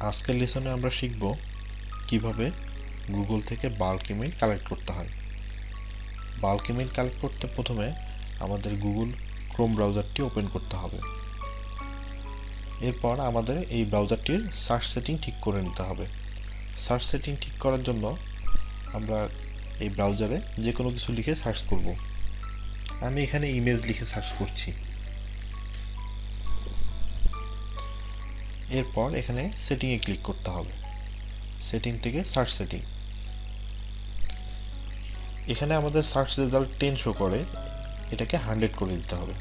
আজকের লেসনে আমরা শিখব কীভাবে গুগল থেকে বাল্ক ইমেল কালেক্ট করতে হয়। বাল্ক ইমেল কালেক্ট করতে প্রথমে আমাদের গুগল ক্রোম ব্রাউজারটি ওপেন করতে হবে। এরপর আমাদের এই ব্রাউজারটির সার্চ সেটিং ঠিক করে নিতে হবে। সার্চ সেটিং ঠিক করার জন্য আমরা এই ব্রাউজারে যে কোনো কিছু লিখে সার্চ করব। আমি এখানে ইমেজ লিখে সার্চ করছি। এরপর এখানে সেটিংয়ে ক্লিক করতে হবে। সেটিং থেকে সার্চ সেটিং এখানে আমাদের সার্চ রেজাল্ট টেন শো করে, এটাকে হান্ড্রেড করে দিতে হবে।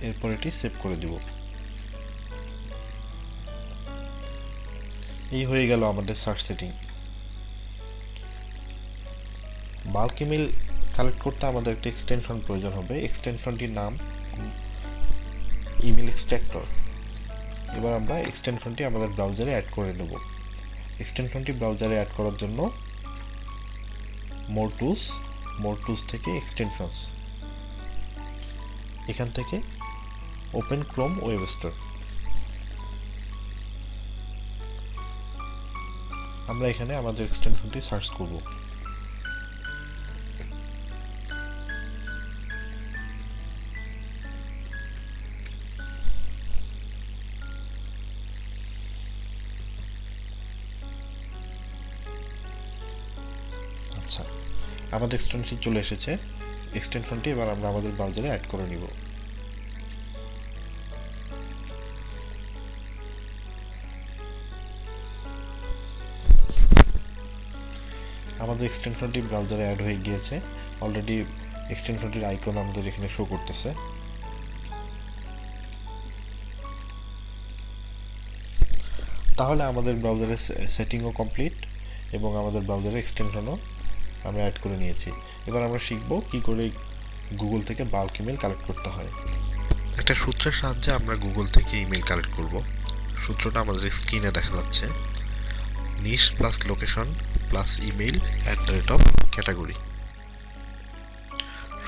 এরপর এটি সেভ করে দিব। এই হয়ে গেল আমাদের search setting bulk email collect করতে আমাদের একটা এক্সটেনশন প্রয়োজন হবে। এক্সটেনশনটির নাম ইমেল এক্সট্রাক্টর এবার আমরা এক্সটেনশনটি আমাদের ব্রাউজারে অ্যাড করে নেব। এক্সটেনশনটি ব্রাউজারে অ্যাড করার জন্য মোর টুস মোর টুস থেকে এক্সটেনশনস এখান থেকে ওপেন ক্রোম ওয়েব স্টোর আমরা এখানে আমাদের এক্সটেনশনটি সার্চ করব। আমাদের এক্সটেনশন চলে এসেছে। এক্সটেনশনটি এবার আমরা আমাদের ব্রাউজারে অ্যাড করে নিব। আমাদের এক্সটেনশনটি ব্রাউজারে অ্যাড হয়ে গিয়েছে। অলরেডি এক্সটেনশনটির আইকন আমাদের এখানে শো করতেছে। তাহলে আমাদের ব্রাউজারের সেটিংও কমপ্লিট এবং আমাদের ব্রাউজারের এক্সটেনশনও আমরা অ্যাড করে নিয়েছি। এবার আমরা শিখব কি করে গুগল থেকে বাল্ক ইমেল কালেক্ট করতে হয়। একটা সূত্রের সাহায্যে আমরা গুগল থেকে ইমেল কালেক্ট করব। সূত্রটা আমাদের স্ক্রিনে দেখা যাচ্ছে। Niche plus location plus email at the rate of category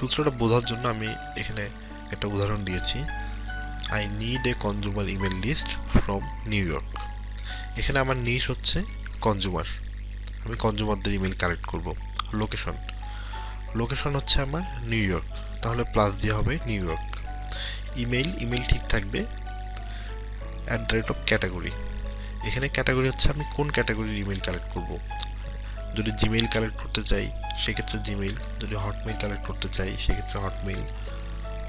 সূত্রটা বোঝার জন্য আমি এখানে একটা উদাহরণ দিয়েছি। I need a consumer email list from New York এখানে আমার নিশ হচ্ছে কনজুমার আমি কনজুমারদের ইমেল কালেক্ট করব। লোকেশন। লোকেশন হচ্ছে আমার নিউ ইয়র্ক। তাহলে প্লাস দিয়ে হবে নিউ ইয়র্ক। ইমেইল ইমেল ঠিক থাকবে at the rate of category এখানে ক্যাটাগরি হচ্ছে আমি কোন ক্যাটাগরির ইমেল কালেক্ট করব। যদি জিমেইল কালেক্ট করতে চাই, সেক্ষেত্রে জিমেইল যদি হটমেইল কালেক্ট করতে চাই, সেক্ষেত্রে হটমেইল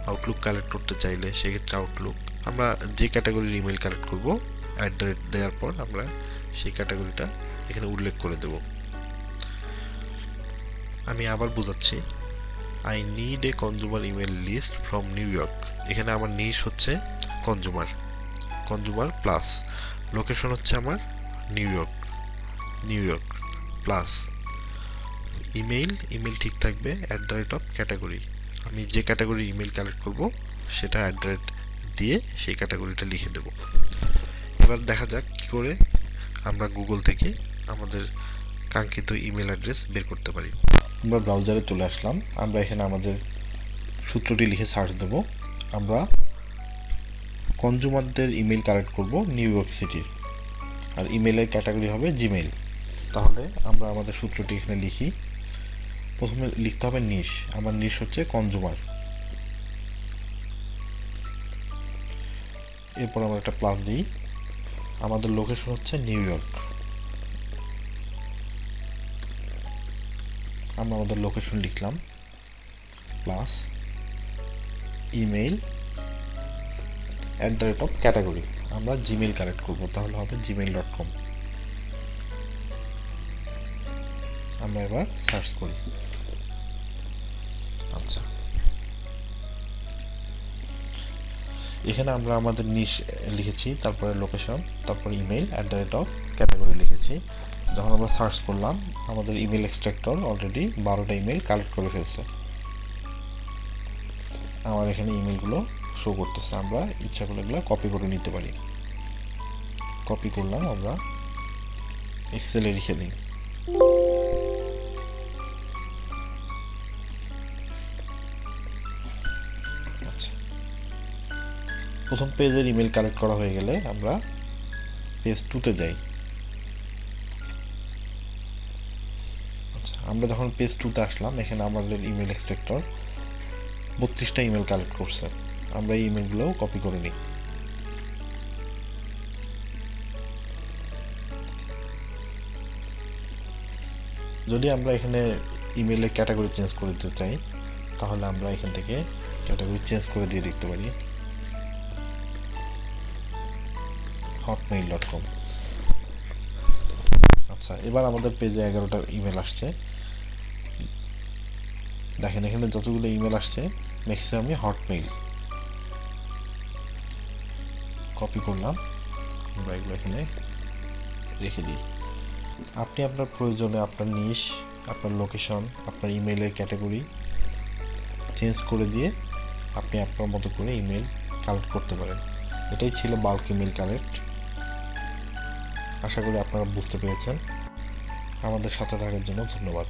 আউটলুক কালেক্ট করতে চাইলে, সেক্ষেত্রে আউটলুক আমরা যে ক্যাটাগরির ইমেল কালেক্ট করব অ্যাট দ্য রেট দেওয়ার পর আমরা সেই ক্যাটাগরিটা এখানে উল্লেখ করে দেব। আমি আবার বোঝাচ্ছি। I need a consumer email list from New York এখানে আমার নিশ হচ্ছে কনজুমার কনজুমার প্লাস লোকেশন হচ্ছে আমার New York New York plus email email ঠিক থাকবে at the rate of category আমি যে ক্যাটাগরি ইমেল কালেক্ট করব, সেটা অ্যাট দ্য রেট দিয়ে সেই ক্যাটাগরিটা লিখে দেব। এবার দেখা যাক কী করে আমরা গুগল থেকে আমাদের কাঙ্ক্ষিত ইমেল অ্যাড্রেস বের করতে পারি। আমরা ব্রাউজারে চলে আসলাম। আমরা এখানে আমাদের সূত্রটি লিখে সার্চ দেব। আমরা কনজুমারদের ইমেল কালেক্ট করব নিউ ইয়র্ক সিটির আর ইমেলের ক্যাটাগরি হবে জিমেইল তাহলে আমরা আমাদের সূত্রটি এখানে লিখি। প্রথমে লিখতে হবে নিশ আমার নিশ হচ্ছে কনজুমার এরপর আমরা একটা প্লাস দিই। আমাদের লোকেশন হচ্ছে নিউ ইয়র্ক আমরা আমাদের লোকেশন লিখলাম plus email at the rate of category আমরা জিমেইল কালেক্ট করব, তাহলে হবে জিমেইল ডট কম আমরা এবার সার্চ করি। আচ্ছা। এখানে আমরা আমাদের নিশ লিখেছি, তারপরে লোকেশন তারপরে email at the rate of category লিখেছি। যখন আমরা সার্চ করলাম, আমাদের ইমেল এক্সট্রাক্টর অলরেডি বারোটা ইমেল কালেক্ট করে ফেলছে। আমার এখানে ইমেলগুলো শো করতেছে, আমরা ইচ্ছা করলে এগুলো কপি করে নিতে পারি। কপি করলাম আমরা এক্সেলে লিখে দিই। আচ্ছা। প্রথম পেজের ইমেল কালেক্ট করা হয়ে গেলে আমরা পেজ টুতে যাই। আমরা যখন পেজ টুতে আসলাম, এখানে আমাদের ইমেল এক্সট্রাক্টর বত্রিশটা ইমেল কালেক্ট করছে। আমরা এই ইমেলগুলো কপি করে নিই। যদি আমরা এখানে ইমেলের ক্যাটাগরি চেঞ্জ করে দিতে চাই, তাহলে আমরা এখান থেকে ক্যাটাগরি চেঞ্জ করে দিয়ে দেখতে পারি হটমেইল ডট কম আচ্ছা এবার আমাদের পেজে এগারোটা ইমেল আসছে। দেখেন, এখানে যতগুলো ইমেল আসছে ম্যাক্সিমামই হটমেইল কপি করলাম। আমরা এগুলো এখানে রেখে দিই। আপনি আপনার প্রয়োজনে আপনার নিশ আপনার লোকেশন আপনার ইমেলের ক্যাটাগরি চেঞ্জ করে দিয়ে আপনি আপনার মতো করে ইমেল কালেক্ট করতে পারেন। এটাই ছিল বাল্ক ইমেল কালেক্ট আশা করি আপনারা বুঝতে পেরেছেন। আমাদের সাথে থাকার জন্য ধন্যবাদ।